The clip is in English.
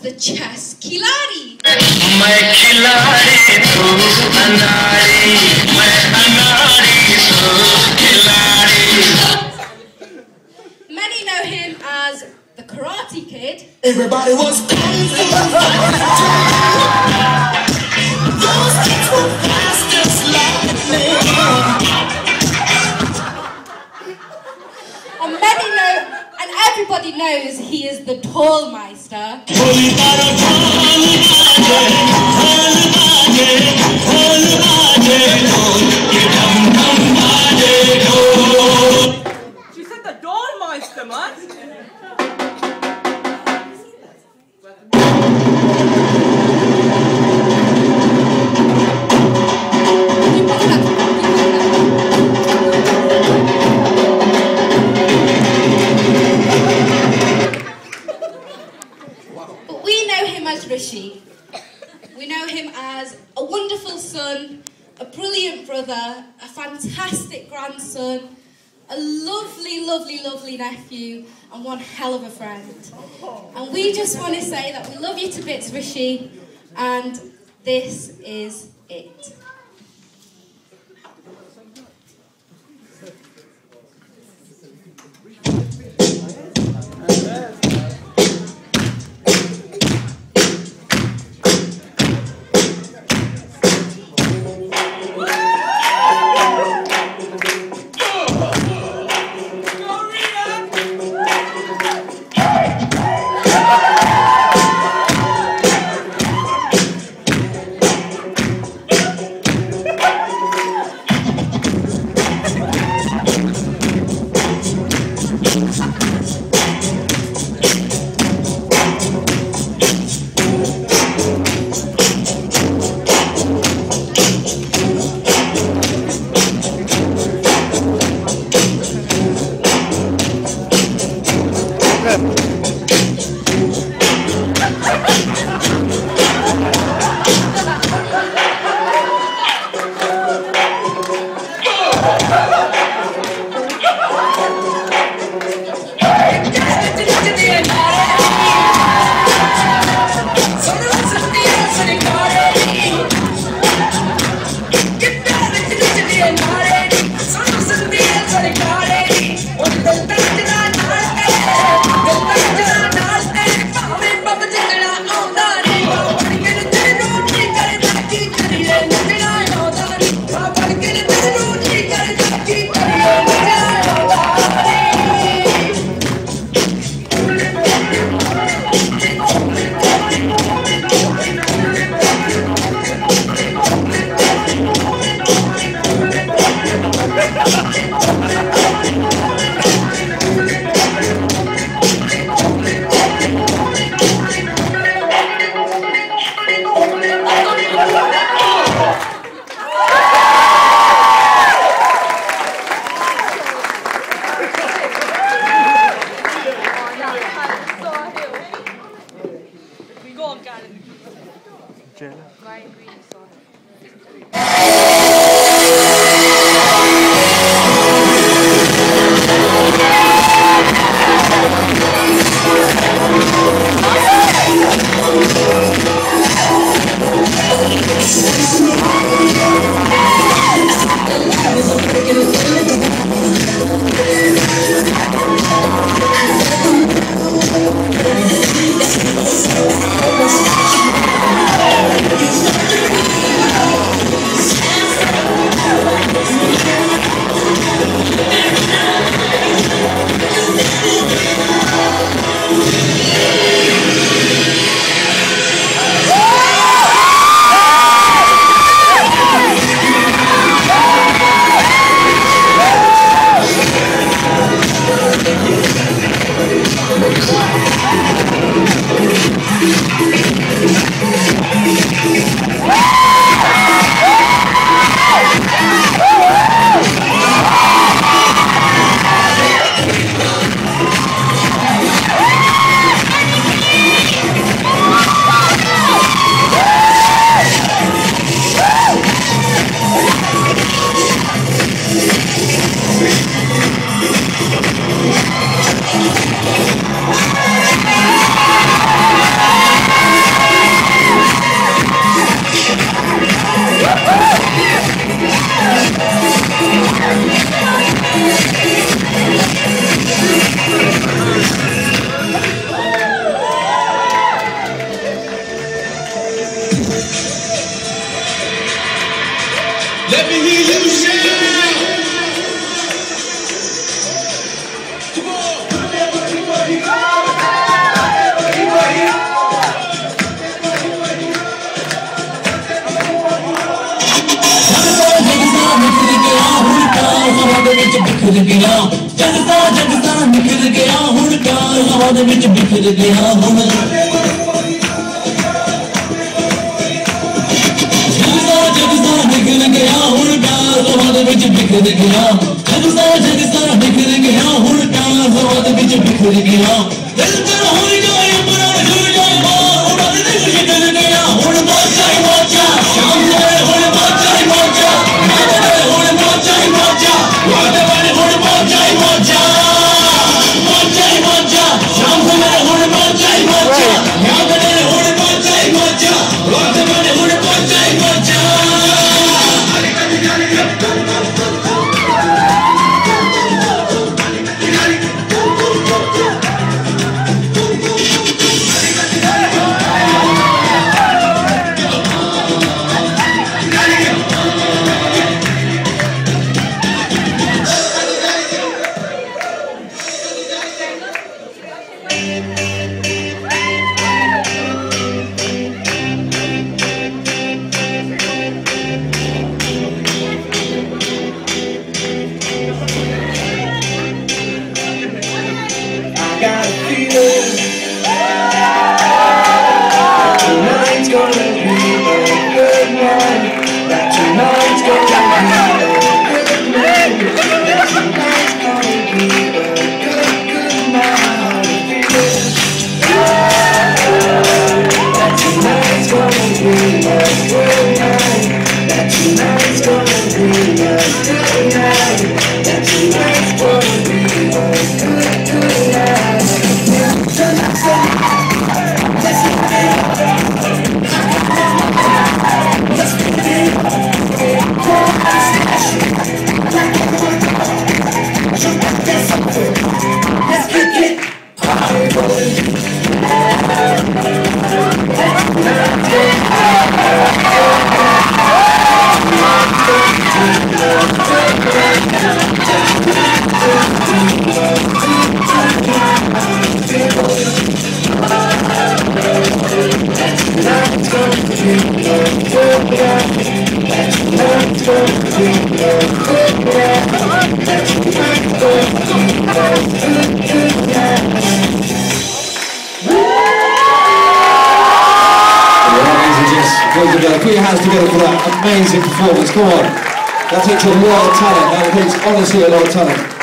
the chess khiladi. Many know him as the Karate Kid. Everybody was and many know, and everybody knows he is the tall man. 可以打扰他。Him as a wonderful son, a brilliant brother, a fantastic grandson, a lovely, lovely, lovely nephew, and one hell of a friend. And we just want to say that we love you to bits, Rishi, and this is it. Go Oh, Thank Let me hear you shout. Come on. ਬਿਖਰ ਗਿਆ ਜਗਦਾ ਜਗਦਾ ਨਿਕਲ ਗਿਆ ਹੁਣ ਪਿਆਰ ਹਵਾ ਦੇ ਵਿੱਚ ਬਿਖਰ ਗਿਆ ਹੁਣ ਵਿੱਚ ਬਿਖਰ ਗਿਆ ਜਗ ਸਾਰਾ ਜਗ ਸਾਰਾ ਬਿਖਰ ਗਿਆ ਹੁਣ ਟਾਣਾ ਜ਼ਵਾਦ ਵਿੱਚ ਬਿਖਰ ਗਿਆ ਦਿਲ ਤੇ Good night. amazing performance, come on. That takes a lot of talent, that takes honestly a lot of talent.